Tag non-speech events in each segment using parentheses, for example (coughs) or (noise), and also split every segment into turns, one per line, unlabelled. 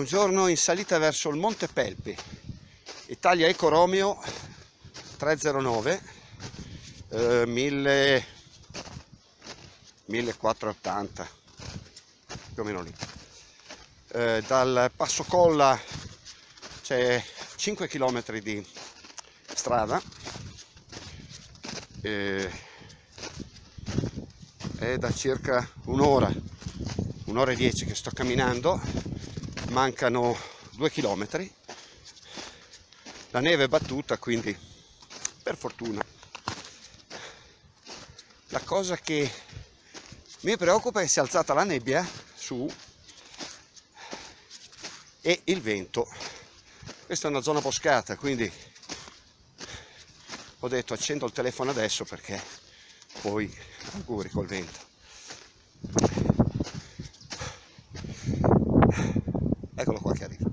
un giorno in salita verso il Monte Pelpi, Italia Eco Romeo 309, eh, 1000, 1480, più o meno lì. Eh, dal Passo Colla c'è 5 km di strada eh, è da circa un'ora un'ora e dieci che sto camminando mancano due chilometri. La neve è battuta quindi per fortuna. La cosa che mi preoccupa è che si è alzata la nebbia su e il vento. Questa è una zona boscata quindi ho detto accendo il telefono adesso perché poi auguri col vento eccolo qua che arriva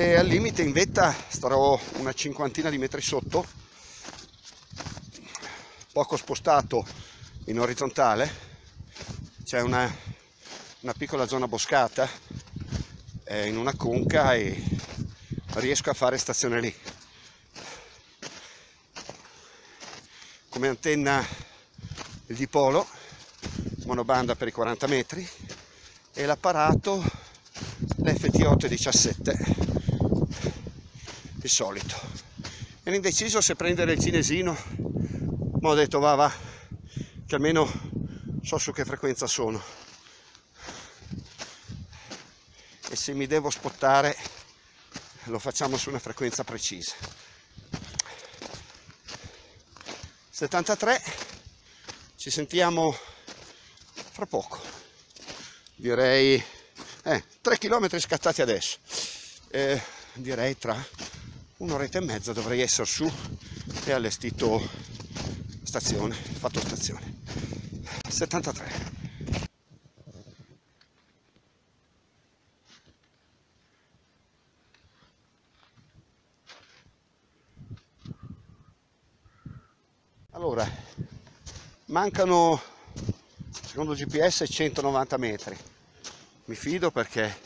e al limite in vetta starò una cinquantina di metri sotto poco spostato in orizzontale. C'è una, una piccola zona boscata eh, in una conca e riesco a fare stazione lì. Come antenna il dipolo monobanda per i 40 metri e l'apparato l'FT8 17 il solito. Ero indeciso se prendere il cinesino ma ho detto va va che almeno so su che frequenza sono. E se mi devo spottare lo facciamo su una frequenza precisa. 73 ci sentiamo fra poco. Direi eh, 3 km scattati adesso. Eh, direi tra un'oretta e mezza dovrei essere su e allestito stazione fatto stazione. 73 allora mancano secondo GPS 190 metri. Mi fido perché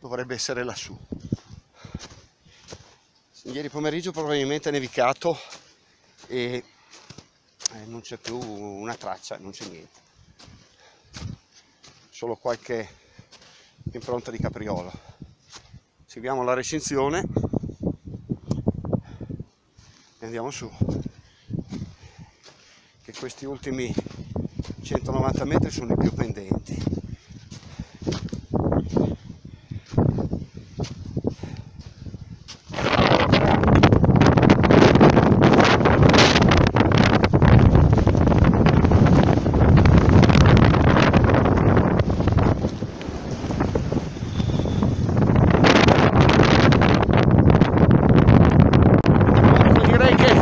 dovrebbe essere lassù ieri pomeriggio probabilmente è nevicato e eh, non c'è più una traccia non c'è niente. Solo qualche impronta di capriolo. Seguiamo la recinzione e andiamo su. Che questi ultimi 190 metri sono i più pendenti direi che è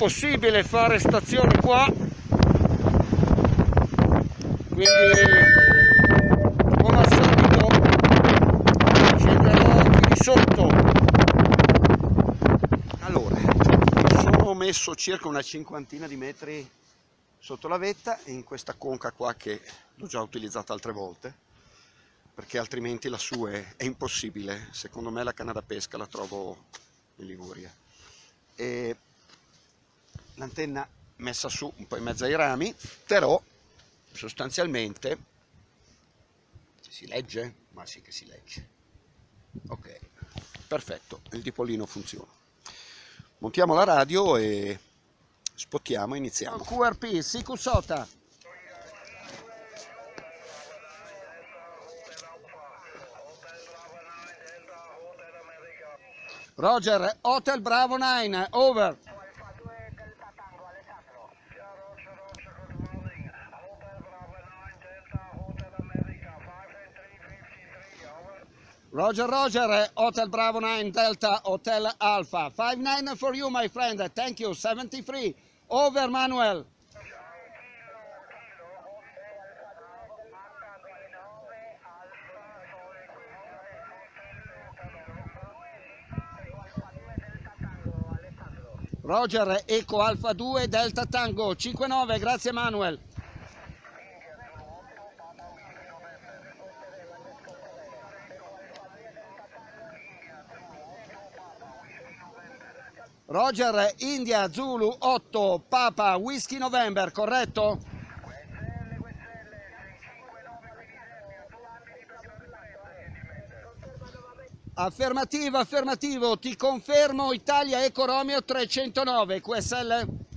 impossibile fare stazione qua. Quindi come al solito scenderò qui sotto. Allora sono messo circa una cinquantina di metri sotto la vetta in questa conca qua che l'ho già utilizzata altre volte perché altrimenti lassù è, è impossibile. Secondo me la canna da pesca la trovo in Liguria. E l'antenna messa su un po' in mezzo ai rami però sostanzialmente si legge? ma sì che si legge ok perfetto il dipolino funziona montiamo la radio e spottiamo e iniziamo QRP Siku Sota Roger, Hotel Bravo 9, over. Roger, Roger, Hotel Bravo 9, Delta, Hotel Alpha. 5-9 for you, my friend. Thank you. 73. Over, Manuel. Roger, Eco Alfa 2, Delta Tango, 5-9, grazie Manuel.
Roger, India, Zulu 8, Papa, Whisky November, corretto? Affermativo, affermativo, ti confermo Italia Eco Romeo 309, QSL?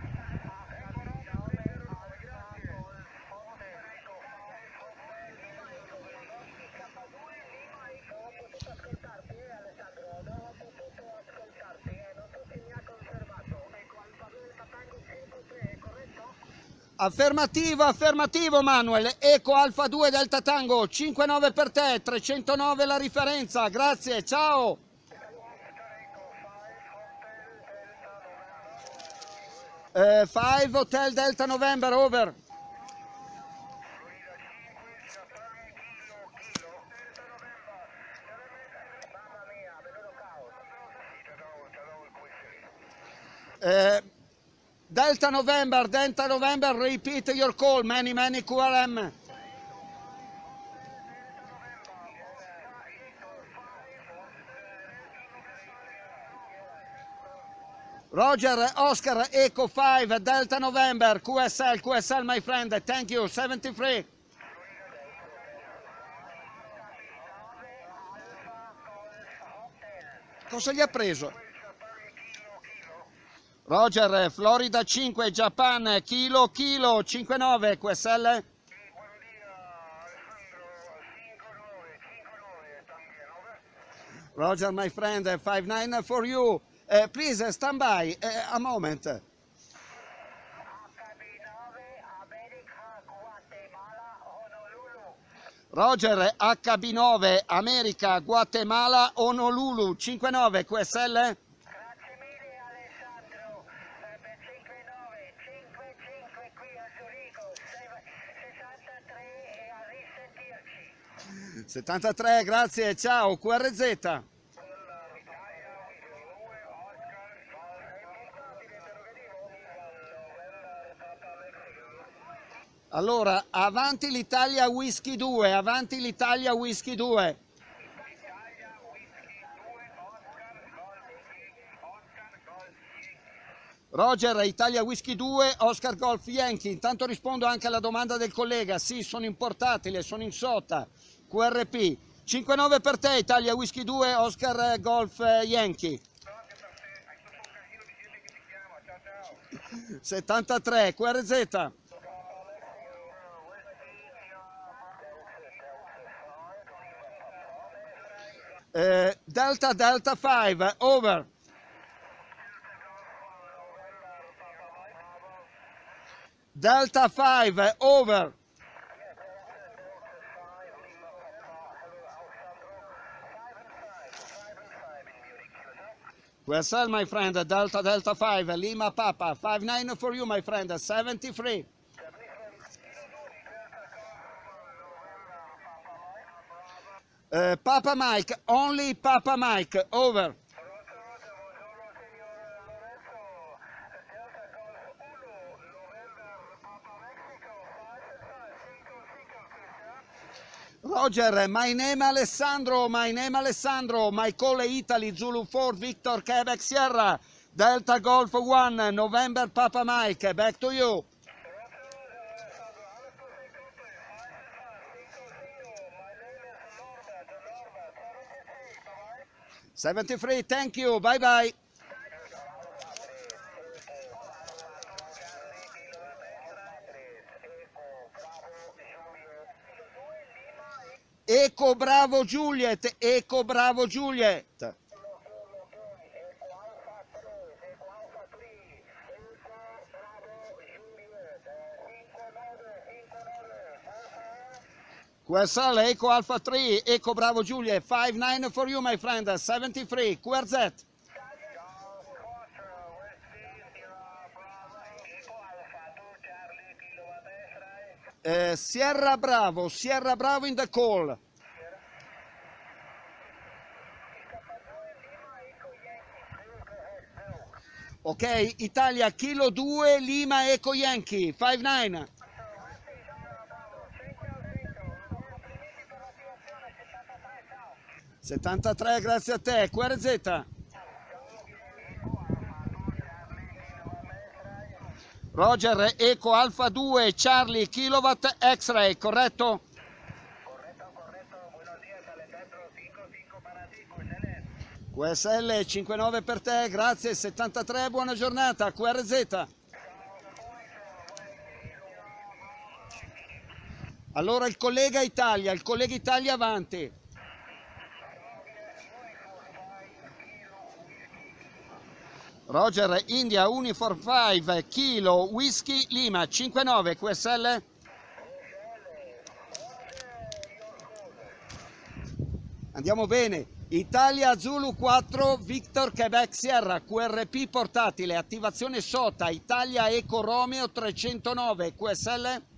Affermativo, affermativo Manuel, Eco Alfa 2 Delta Tango, 5-9 per te, 309 la riferenza, grazie, ciao! Uh, 5 Hotel Delta November, over. Uh, Delta November, Delta November, repeat your call, many, many QRM. Roger, Oscar, Echo 5, Delta November, QSL, QSL my friend, thank you, 73. Cosa gli ha preso? Roger, Florida 5, Japan, kilo, kilo, 59, QSL? Roger, my friend, 5-9 for you. Uh, please stand by uh, a moment. Roger, HB9, America, Guatemala, Honolulu, 59, QSL?
Grazie mille Alessandro eh, per 59, 55 qui a Zurigo, 63 e a risentirci.
73, grazie, ciao, QRZ. Allora, avanti l'Italia Whisky 2, avanti l'Italia Whisky 2. Roger, Italia Whisky 2, Oscar Golf Yankee. Intanto rispondo anche alla domanda del collega. Sì, sono in portatile, sono in sota. QRP. 5-9 per te, Italia Whisky 2, Oscar Golf Yankee. 73, QRZ. Eh, Delta Delta 5, over. Delta 5, over. QSL, my friend, Delta Delta 5, Lima Papa, 5-9 for you, my friend, 73. Uh, Papa Mike, only Papa Mike, over. Roger, my name Alessandro, my name Alessandro, my call Italy, Zulu 4, Victor, Quebec, Sierra, Delta Golf 1, November Papa Mike, back to you. Seventy-three, thank you, bye bye. Eco Bravo Juliet, Eco Bravo Juliet. QSL, Eco Alpha 3, Eco Bravo Juliet, 5-9 for you my friend, 73, QRZ. Eh, Sierra Bravo, Sierra Bravo in the call. Ok, Italia Kilo 2, Lima Eco Yankee, 5-9. Settantatré, grazie a te, QRZ.
Roger, Eco Alfa 2, Charlie, Kilowatt, X-Ray, corretto?
Correcto, correcto. Buenos días, Alessandro. 5-5 para ti, QSL.
QSL 59 per te, grazie, 73, buona giornata, QRZ. Allora il collega Italia, il collega Italia avanti. Roger, India, Uniform 5, Kilo, Whisky, Lima, 59, QSL. Andiamo bene. Italia Zulu 4, Victor Quebec Sierra, QRP portatile, attivazione SOTA, Italia Eco Romeo 309, QSL.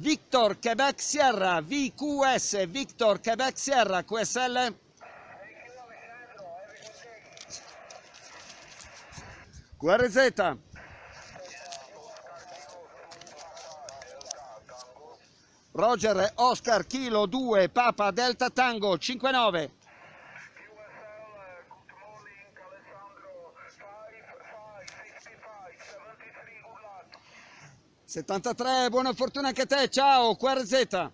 Victor Quebec Sierra, VQS, Victor Quebec Sierra, QSL. QRZ. Roger Oscar Kilo 2 Papa Delta Tango 59
QSL, good morning, Alessandro. 5-5-55, 73, good luck.
73 buona fortuna anche a te ciao QRZ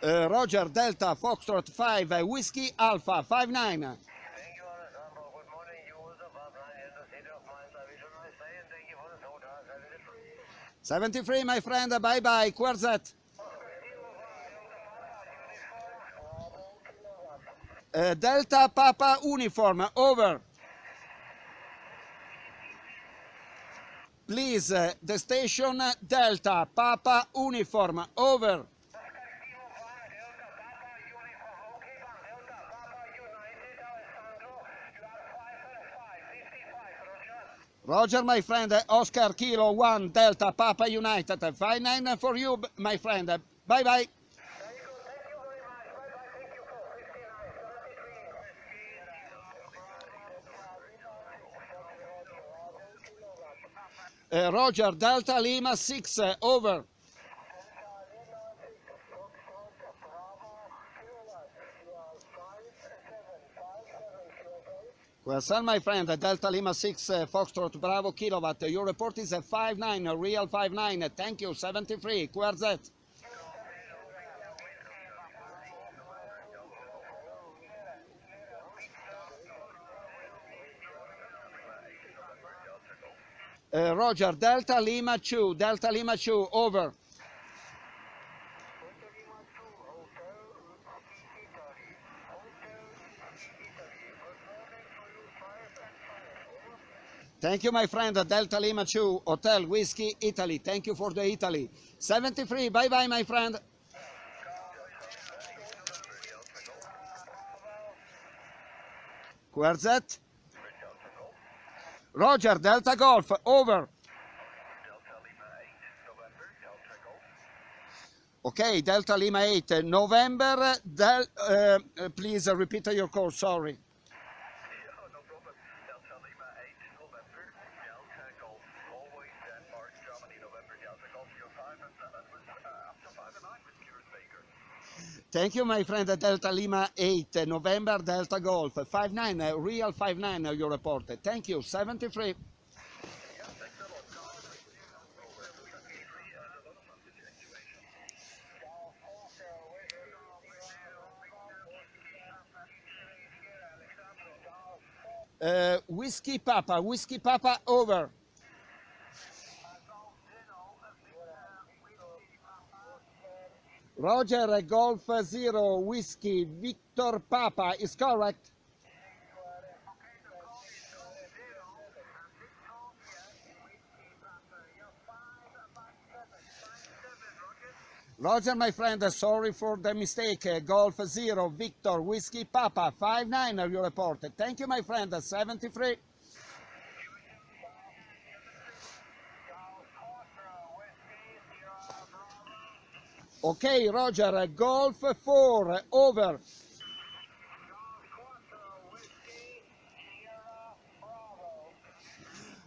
Eh, Roger Delta Foxtrot 5 Whiskey Alpha 59
Thank you, Alessandro. Good morning. You also, Papa, in the city of Mainz. I wish you a nice day and thank you for the soda. 73.
73 my friend bye bye QRZ Eh, Delta Papa Uniform over Please the station Delta Papa Uniform over. Roger, my friend, Oscar Kilo 1 Delta Papa United, 59 for you, my friend. Bye Uh, Roger, Delta Lima 6, uh, over. Well, sir, my friend, Delta Lima 6, uh, Foxtrot Bravo Kilowatt. Your report is a 59, a real 5-9, Thank you, 73. QRZ. Uh, Roger, Delta Lima 2, Delta Lima 2, over. Thank you, my friend, Delta Lima 2, Hotel Whiskey, Italy. Thank you for the Italy. 73, bye bye, my friend. QRZ. Roger, Delta Golf, over. Okay, Delta Lima 8, November, Del, uh, please repeat your call, sorry. Thank you, my friend, Delta Lima 8, November, Delta Golf, 59, uh, real 59, uh, you reported. Thank you, 73. Uh, whiskey Papa, Whiskey Papa, over. Roger, Golf Zero, Whiskey, Victor Papa, is correct? Roger, my friend, sorry for the mistake. Golf Zero, Victor, Whiskey Papa, 5-9, you reported. Thank you, my friend, 73. Ok Roger, golf 4, over.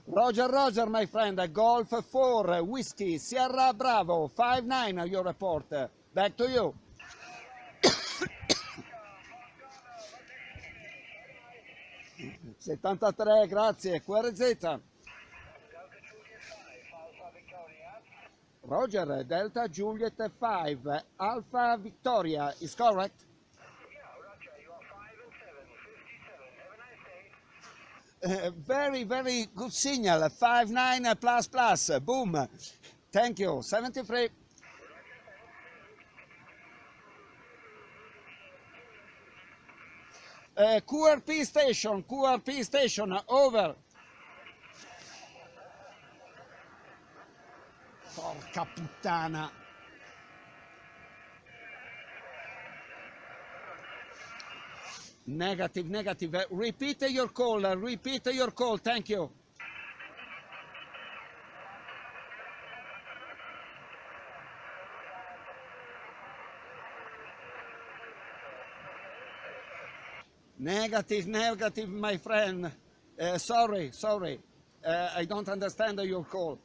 Roger, Roger, my friend, golf 4, whiskey, Sierra Bravo, 5-9, your report. Back to you. (coughs) Settantatré, grazie, QRZ. Roger, Delta Juliet 5, Alpha Victoria, is correct?
Yeah, Roger, you are 5 and 7, 57. Have a nice day.
Uh, very, very good signal. 59 plus plus. Boom. Thank you. 73. Uh, QRP station, QRP station, over. Porca puttana. Negative, negative. Uh, Repeat your call, uh, repeat your call. Thank you. Negative, negative, my friend. Uh, sorry, sorry. Uh, I don't understand your call.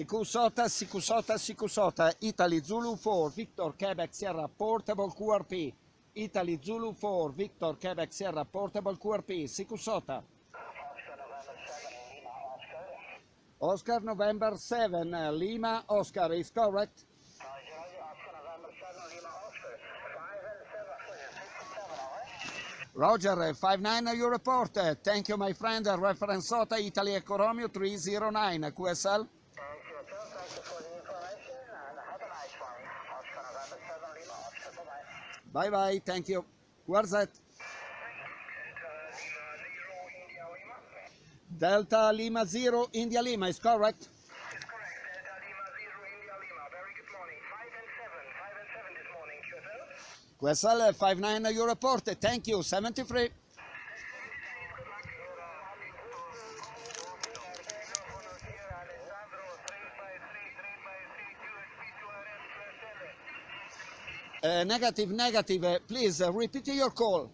Sikusota, Sikusota, Sikusota, Italy Zulu 4, Victor Quebec Sierra Portable QRP. Italy Zulu 4, Victor Quebec Sierra Portable QRP. Sikusota.
Oscar November 7, Lima, Oscar.
Oscar November 7, Lima Oscar is correct.
Roger, Roger, Oscar November 7, Lima, Oscar. 5 and 7 for you, 67, alright?
Roger, 59 you report. Thank you, my friend. Reference SOTA, Italy Eco Romeo 309, QSL. Bye bye, thank you. Where's that?
Delta Lima 0, India, Lima.
Lima 0, India Lima, is correct?
It's correct. Delta Lima 0, India, Lima. Very good morning. 5 and 7. 5 and 7 this morning, QSL.
QSL uh, 59 you report. Thank you, 73. Uh, negative, negative. Uh, please uh, repeat your call.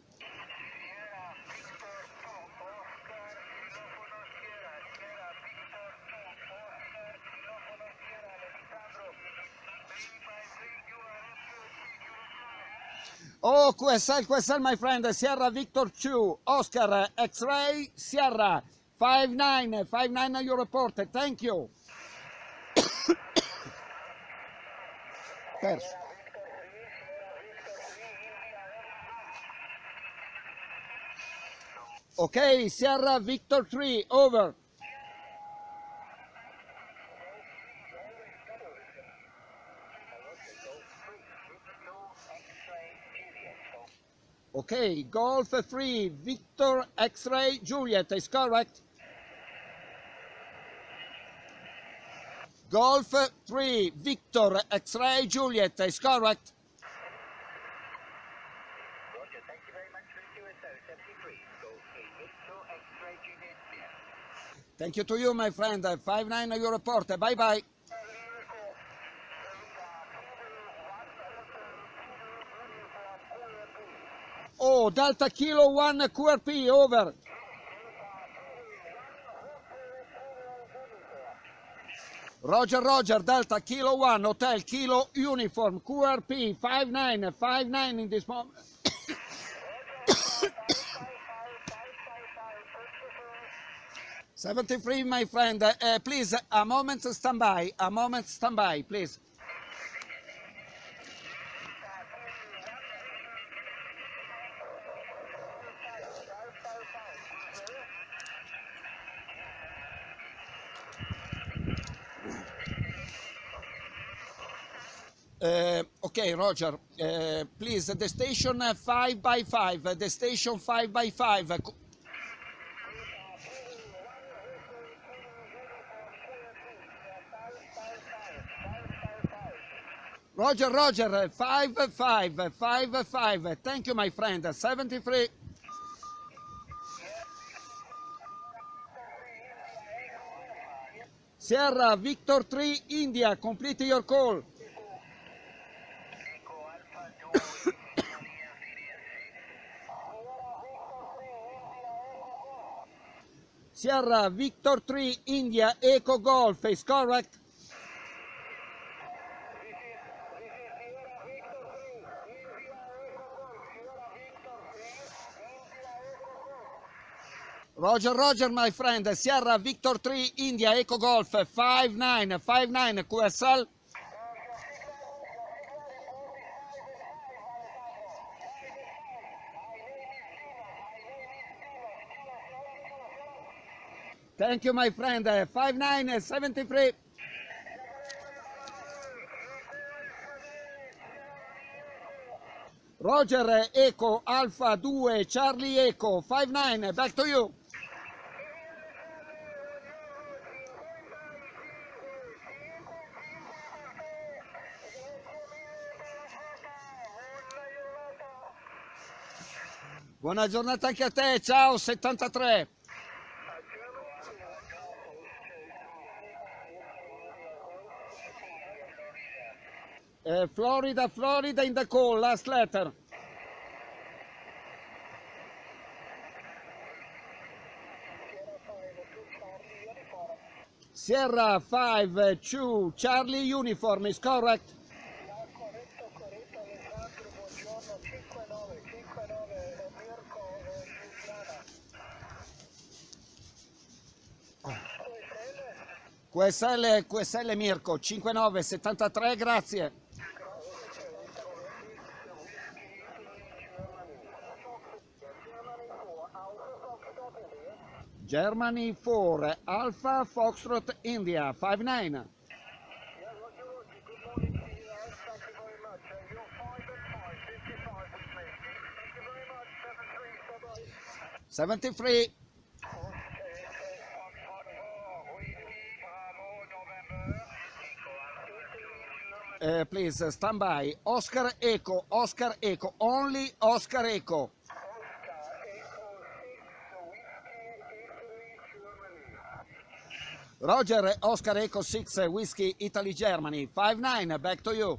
Oh, QSL, QSL, my friend. Sierra Victor 2, Oscar X-Ray, Sierra 59, 59 you report. Thank you. (coughs) Perso. Ok, Sierra Victor 3, over. Ok, Golf 3, Victor X-Ray Juliet, is correct? Golf 3, Victor X-Ray Juliet, is correct?
Roger, thank you very much for the QSO 73. Go 3, Victor X-ray Juliet Sierra.
Thank you to you, my friend. 5-9 you report. Bye bye. Oh, Delta Kilo 1 QRP, over. Roger, Roger, Delta Kilo 1, Hotel Kilo Uniform, QRP 59, 59 in this moment. Seventy-three, my friend. Uh, uh, please, a moment standby. A moment standby, please. Uh, okay, Roger. Uh, please, the station uh, 5 by 5 uh, the station 5 by 5 Roger, Roger, uh, 5 5 uh, 5 5 Thank you, my friend. Uh, 73. Sierra Victor 3 India, complete your call. Sierra Victor 3 India Eco Golf is correct? Roger, Roger, my friend. Sierra Victor 3, India Eco Golf 59, 59 QSL. Thank you, my friend. 59, 73. Roger Eco Alpha 2 Charlie Eco 59 back to you Buona giornata anche a te, ciao 73 Eh, Florida, Florida in the call, last letter. Sierra 5, 2, Charlie uniform is correct.
Corretto, corretto, Alessandro, buongiorno, 59, 59, Mirko, Giuliana.
QSL, QSL Mirko 5973, grazie. Germany 4, Alpha Foxtrot India 59.
Yeah, uh,
please stand by. Oscar Eco, Oscar Eco, only Oscar Eco. Roger, Oscar Eco 6, Whiskey, Italy, Germany. 5-9, back to you.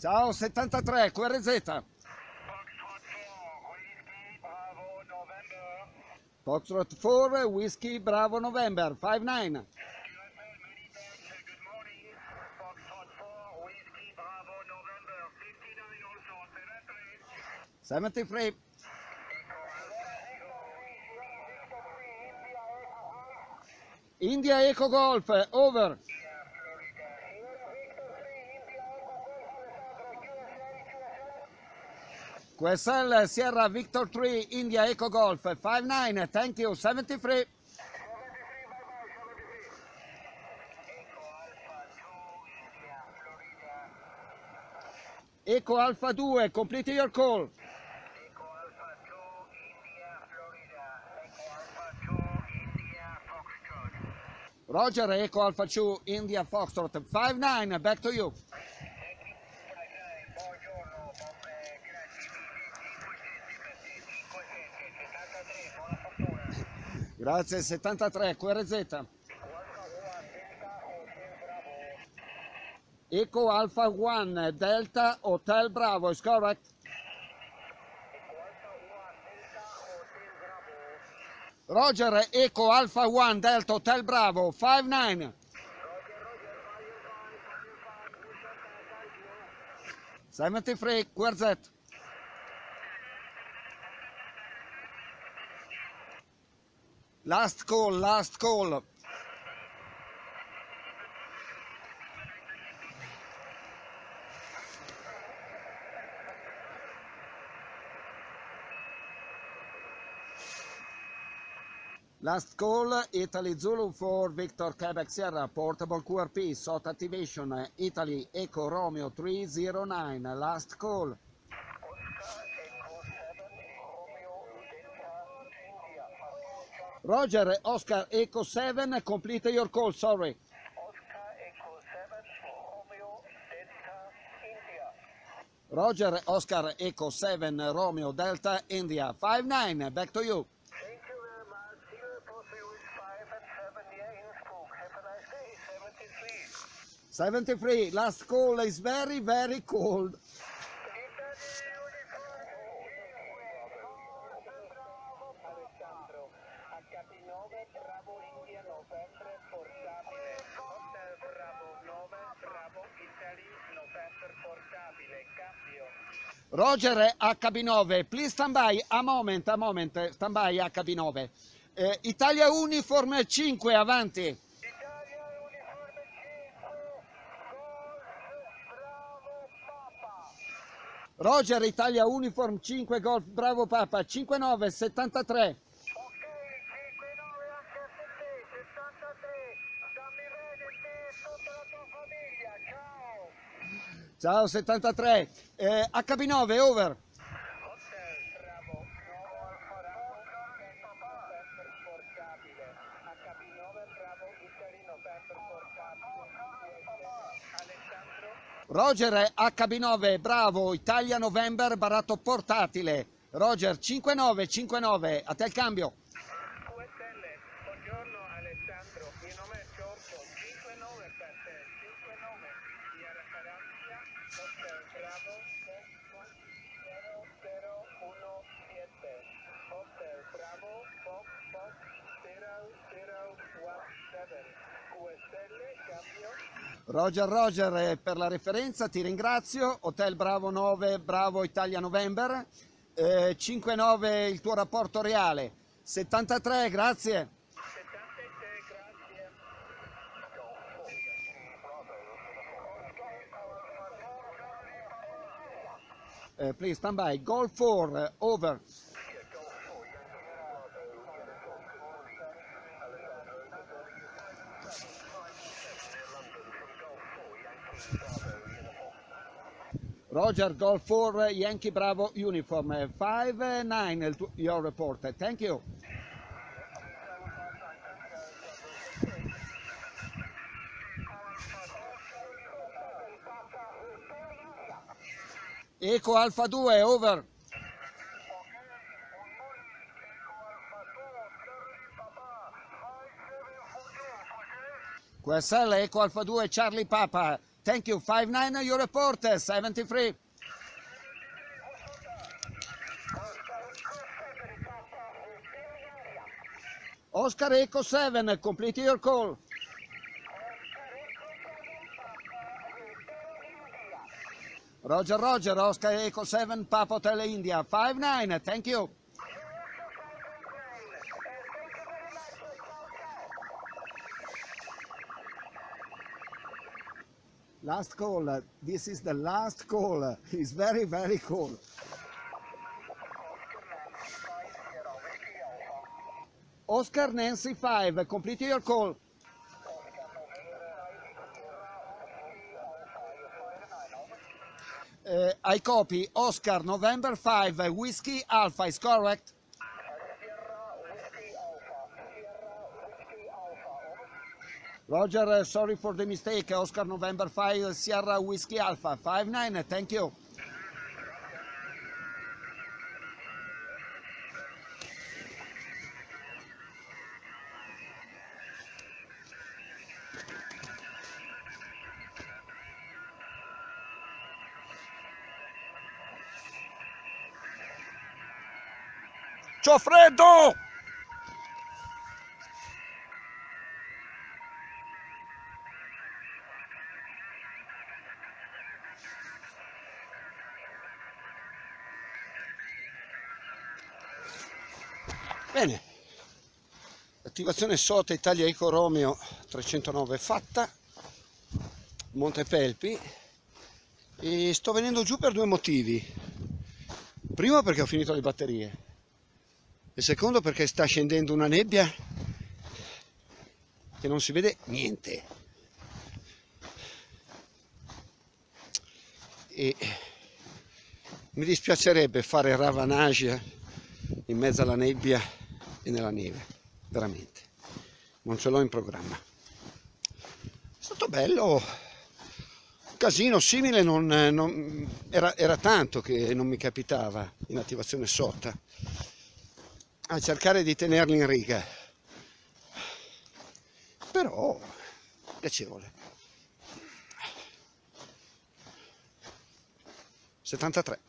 Ciao 73, QRZ. Foxtrot 4, Whiskey, Bravo, November. 5-9. 73. India Eco Golf, over. QSL Sierra Victor 3, India Eco Golf, 5-9, thank you, 73. Eco Alpha 2, complete your call. Roger, Eco Alpha 2, India Foxtrot, 5-9, back to you. Grazie, 73, QRZ. Eco Alpha 1, Delta Hotel Bravo, is correct? Roger, Eco Alpha 1, Delta Hotel Bravo, 5-9. 73, QRZ. Last call, last call. Last call, Italy Zulu for Victor Quebec Sierra, portable QRP, SOT activation, Italy Eco Romeo 309, last call. Roger, Oscar Eco 7, complete your call, sorry.
Oscar Echo 7, Romeo Delta India.
Roger, Oscar Eco 7, Romeo Delta India, 5-9, back to you.
Thank you very much. Zero Pussy with 5 and 7 near Innsbruck. Have a nice day. 73.
73, last call is very, very cold. Roger HB9, please stand by, a moment, a moment, stand by HB9. Eh, Italia Uniform 5, avanti.
Italia uniforme 5, Golf, Bravo, Papa.
Roger Italia Uniform 5, Golf Bravo Papa, 5973.
Ok, 59 anche a te, 73. Stammi bene te e tutta la tua famiglia, ciao.
Ciao 73. Eh, HB9, over.
Hotel, bravo, nuovo Alfa Bravo, November portabile. HB9, bravo, Italy, November portabile. Alessandro,
Roger HB9, bravo, Italia November, baratto portatile. Roger 5959, a te il cambio. Roger Roger, eh, per la referenza ti ringrazio. Hotel Bravo 9, Bravo Italia November. Eh, 59 il tuo rapporto reale. 73, grazie.
76, grazie.
Eh, please stand by. Golf 4, eh, over. Roger, Golf 4, Yankee Bravo Uniform. 5-9, il tuo- your report. Thank you. Eco Alfa 2, over. QSL Eco Alfa 2, Charlie Papa. Thank you. 5-9, your report. 73. Oscar Eco 7, complete your call. Roger, Roger, Oscar Eco 7, Papa Hotel India. 5-9, thank you. Last call. Uh, this is the last call. Uh, it's very, very cool. Oscar Nancy 5, uh, complete your call. Uh, I copy Oscar November 5, Whiskey Alpha, is correct? Roger, sorry for the mistake. Oscar November 5, Sierra Whiskey Alpha, 5-9, thank you. C'ho freddo! Attivazione SOTA Italia Eco Romeo 309 è fatta, Montepelpi e sto venendo giù per due motivi. Primo perché ho finito le batterie e secondo perché sta scendendo una nebbia che non si vede niente. E mi dispiacerebbe fare ravanage in mezzo alla nebbia e nella neve, veramente. Non ce l'ho in programma. È stato bello, un casino simile non, non- era, era tanto che non mi capitava in attivazione sotta a cercare di tenerli in riga. Però piacevole. 73.